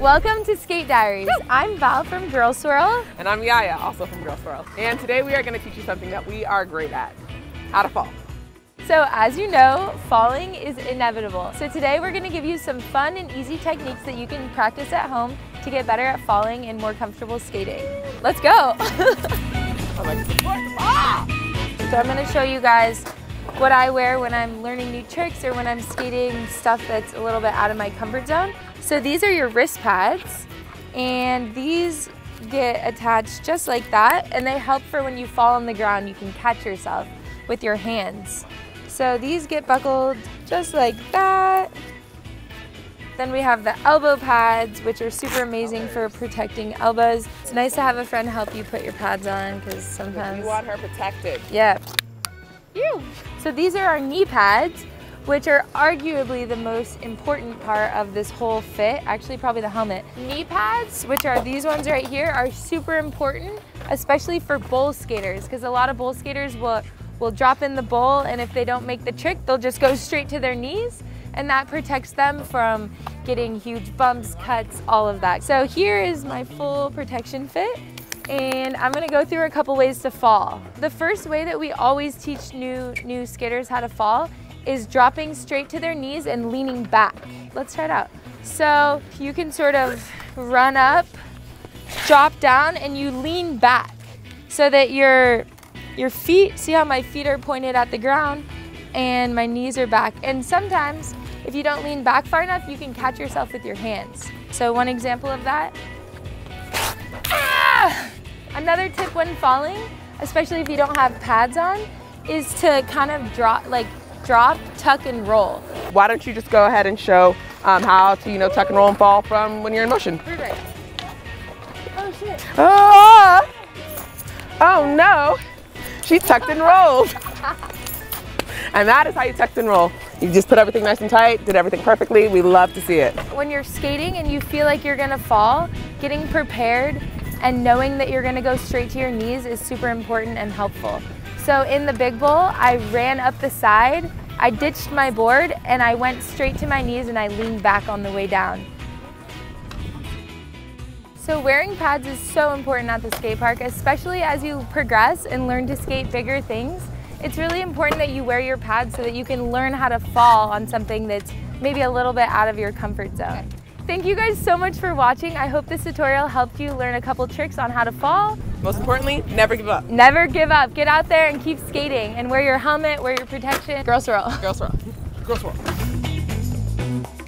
Welcome to Skate Diaries. I'm Val from GRLSWIRL. And I'm Yaya, also from GRLSWIRL. And today we are going to teach you something that we are great at, how to fall. So as you know, falling is inevitable. So today we're gonna give you some fun and easy techniques that you can practice at home to get better at falling and more comfortable skating. Let's go. so I'm gonna show you guys what I wear when I'm learning new tricks or when I'm skating stuff that's a little bit out of my comfort zone. So these are your wrist pads and these get attached just like that and they help for when you fall on the ground you can catch yourself with your hands. So these get buckled just like that. Then we have the elbow pads, which are super amazing for protecting elbows. It's nice to have a friend help you put your pads on because sometimes... You want her protected. Yeah. You. So these are our knee pads, which are arguably the most important part of this whole fit, actually probably the helmet. Knee pads, which are these ones right here, are super important, especially for bowl skaters, because a lot of bowl skaters will will drop in the bowl and if they don't make the trick, they'll just go straight to their knees and that protects them from getting huge bumps, cuts, all of that. So here is my full protection fit and I'm gonna go through a couple ways to fall. The first way that we always teach new, new skaters how to fall is dropping straight to their knees and leaning back. Let's try it out. So you can sort of run up, drop down, and you lean back so that you're your feet, see how my feet are pointed at the ground and my knees are back. And sometimes if you don't lean back far enough, you can catch yourself with your hands. So one example of that. Ah! Another tip when falling, especially if you don't have pads on, is to kind of drop, like drop, tuck, and roll. Why don't you just go ahead and show um, how to, you know, tuck and roll and fall from when you're in motion? Perfect. Oh shit. Ah! Oh no! She tucked and rolled. and that is how you tucked and roll. You just put everything nice and tight, did everything perfectly. We love to see it. When you're skating and you feel like you're gonna fall, getting prepared and knowing that you're gonna go straight to your knees is super important and helpful. So in the big bowl, I ran up the side, I ditched my board, and I went straight to my knees and I leaned back on the way down. So wearing pads is so important at the skate park, especially as you progress and learn to skate bigger things. It's really important that you wear your pads so that you can learn how to fall on something that's maybe a little bit out of your comfort zone. Thank you guys so much for watching. I hope this tutorial helped you learn a couple tricks on how to fall. Most importantly, never give up. Never give up. Get out there and keep skating and wear your helmet, wear your protection. GRLSWIRL. Girl swirl. GRLSWIRL.